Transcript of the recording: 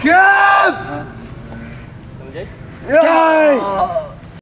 Khiếp Trời